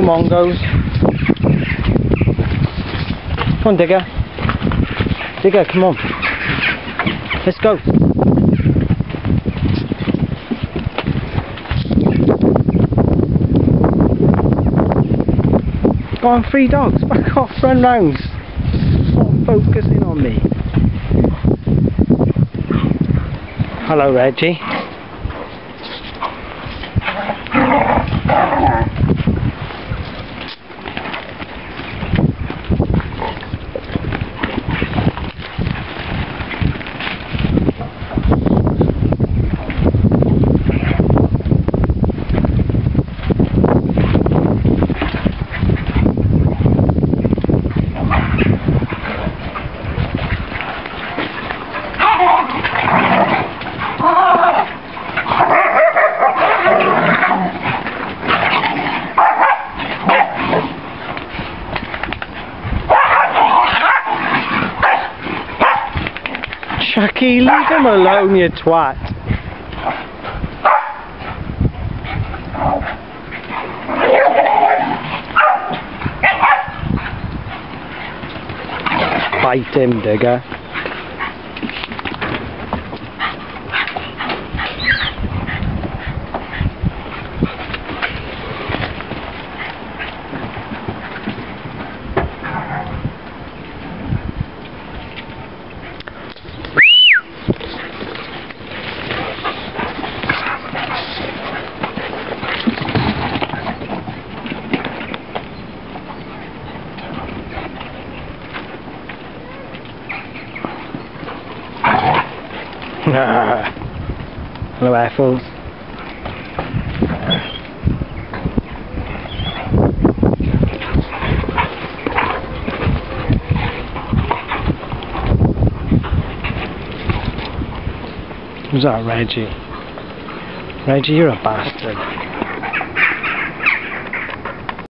Mongos. Come on, Digger. Digger, come on. Let's go. Go on, three dogs. Back off, run rounds. Stop focusing on me. Hello, Reggie. Chucky, leave him alone, you twat. Bite him, digger. Hello, Apples. Who's that, Reggie? Reggie, you're a bastard.